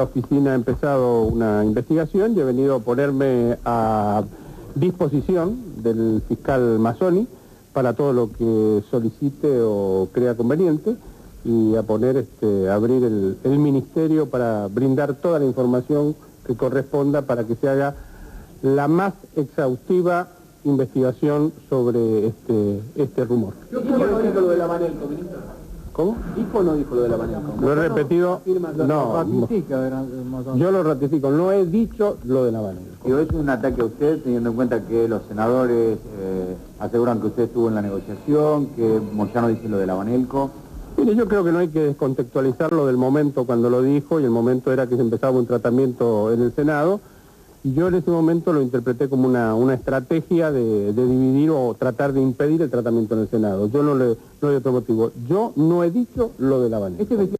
La oficina ha empezado una investigación y he venido a ponerme a disposición del fiscal Mazzoni para todo lo que solicite o crea conveniente y a poner, este, abrir el, ministerio para brindar toda la información que corresponda para que se haga la más exhaustiva investigación sobre este, este rumor. ¿Cómo? ¿Dijo o no dijo lo de la Manelco? Lo he repetido, no, yo lo ratifico, no he dicho lo de la. Digo, ¿es un ataque a usted teniendo en cuenta que los senadores eh, aseguran que usted estuvo en la negociación, que Moyano dice lo de la Banelco? Mire, yo creo que no hay que descontextualizarlo del momento cuando lo dijo y el momento era que se empezaba un tratamiento en el Senado yo en ese momento lo interpreté como una, una estrategia de, dividir o tratar de impedir el tratamiento en el Senado. Yo no le no hay otro motivo. Yo no he dicho lo de la Banel. Este